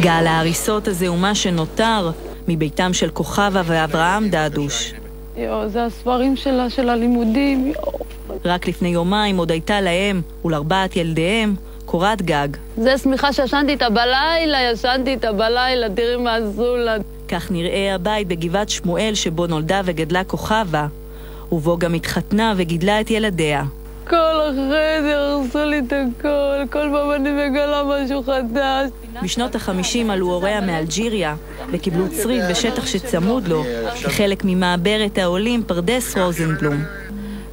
גל ההריסות הזה הוא מה שנותר מביתם של כוכבה ואברהם דדוש. יואו, זה הספרים שלה, של הלימודים, יואו. רק לפני יומיים עוד הייתה להם ולארבעת ילדיהם קורת גג. זה שמיכה שישנתי איתה בלילה, ישנתי איתה בלילה, תראי מה עשו לה. כך נראה הבית בגבעת שמואל שבו נולדה וגדלה כוכבה, ובו גם התחתנה וגידלה את ילדיה. כל החדר, הרסו לי את הכל, כל פעם אני מגלה משהו חדש. בשנות החמישים עלו הוריה מאלג'יריה וקיבלו צריד בשטח שצמוד לו, כחלק ממעברת העולים פרדס רוזנבלום.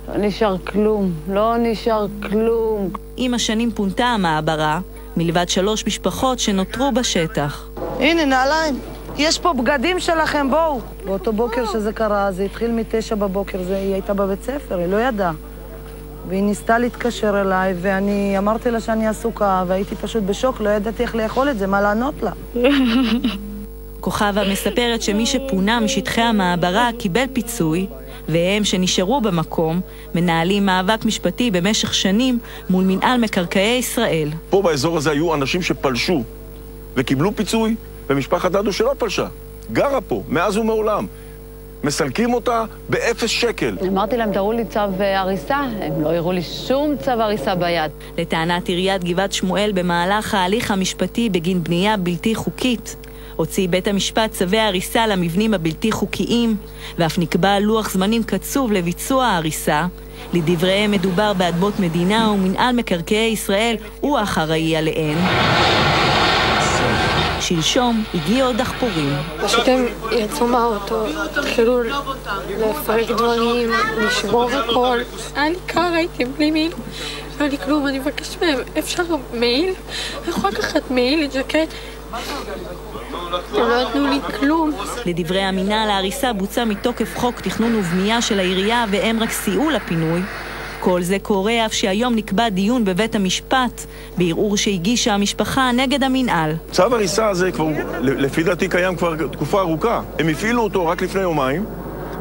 לא נשאר כלום, לא נשאר כלום. עם השנים פונתה המעברה, מלבד שלוש משפחות שנותרו בשטח. הנה, נעליים. יש פה בגדים שלכם, בואו. באותו בוקר שזה קרה, זה התחיל מתשע בבוקר, זה, היא הייתה בבית ספר, היא לא ידעה. והיא ניסתה להתקשר אליי, ואני אמרתי לה שאני עסוקה, והייתי פשוט בשוק, לא ידעתי איך לאכול את זה, מה לענות לה. כוכבה מספרת שמי שפונה משטחי המעברה קיבל פיצוי, והם שנשארו במקום מנהלים מאבק משפטי במשך שנים מול מנהל מקרקעי ישראל. פה באזור הזה היו אנשים שפלשו וקיבלו פיצוי, ומשפחת דדו שלא פלשה, גרה פה, מאז ומעולם. מסלקים אותה באפס שקל. אמרתי להם, תראו לי צו אה, הריסה, הם לא הראו לי שום צו הריסה ביד. לטענת עיריית גבעת שמואל, במהלך ההליך המשפטי בגין בנייה בלתי חוקית, הוציא בית המשפט צווי הריסה למבנים הבלתי חוקיים, ואף נקבע לוח זמנים קצוב לביצוע ההריסה. לדבריהם מדובר באדמות מדינה ומנהל מקרקעי ישראל הוא האחראי עליהן. שלשום הגיעו דחפורים. פשוט הם יצאו מהאוטו, התחילו לפרק דברים, לשבור הכל. היה לי קר, הייתי בלי מעיל, לא היה לי כלום, אני מבקשת מהם, אפשר מעיל? אני יכולה לקחת מעיל, ג'קט? הם לא נתנו לי כלום. לדברי המינהל, ההריסה בוצעה מתוקף חוק תכנון ובנייה של העירייה והם רק סייעו לפינוי. כל זה קורה אף שהיום נקבע דיון בבית המשפט בערעור שהגישה המשפחה נגד המינהל. צו הריסה הזה כבר, לפי דעתי, קיים כבר תקופה ארוכה. הם הפעילו אותו רק לפני יומיים,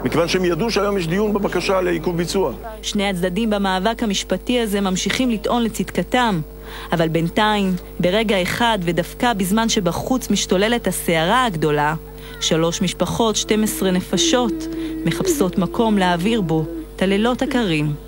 מכיוון שהם ידעו שהיום יש דיון בבקשה לעיכוב ביצוע. שני הצדדים במאבק המשפטי הזה ממשיכים לטעון לצדקתם, אבל בינתיים, ברגע אחד ודווקא בזמן שבחוץ משתוללת הסערה הגדולה, שלוש משפחות, 12 נפשות, מחפשות מקום להעביר בו את הלילות הקרים.